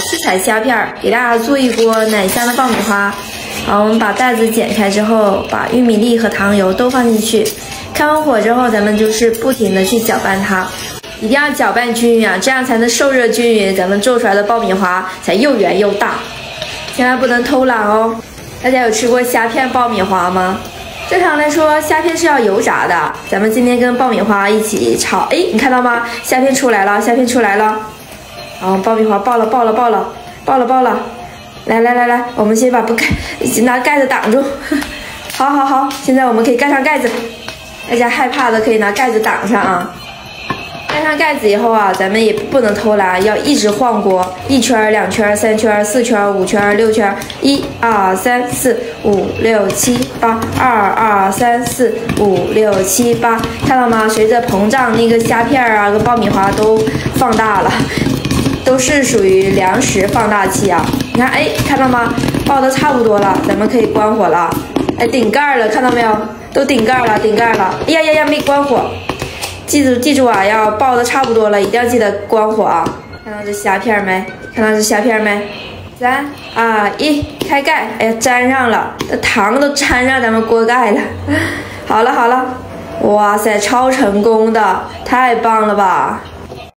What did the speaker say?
七彩虾片，给大家做一锅奶香的爆米花。好，我们把袋子剪开之后，把玉米粒和糖油都放进去。开完火之后，咱们就是不停的去搅拌它，一定要搅拌均匀啊，这样才能受热均匀，咱们做出来的爆米花才又圆又大。千万不能偷懒哦！大家有吃过虾片爆米花吗？正常来说，虾片是要油炸的。咱们今天跟爆米花一起炒，哎，你看到吗？虾片出来了，虾片出来了。好，爆米花爆了，爆了，爆了，爆了，爆了。来来来来，我们先把不盖，拿盖子挡住。好好好，现在我们可以盖上盖子。大家害怕的可以拿盖子挡上啊。盖上盖子以后啊，咱们也不能偷懒，要一直晃锅，一圈、两圈、三圈、四圈、五圈、六圈，一二三四五六七八，二二三四五六七八，看到吗？随着膨胀，那个虾片啊跟爆米花都放大了，都是属于粮食放大器啊。你看，哎，看到吗？爆的差不多了，咱们可以关火了。哎，顶盖了，看到没有？都顶盖了，顶盖了。哎呀呀呀，没关火。记住记住啊，要爆的差不多了，一定要记得关火啊！看到这虾片没？看到这虾片没？三二一，开盖！哎呀，粘上了，这糖都粘上咱们锅盖了。好了好了，哇塞，超成功的，太棒了吧！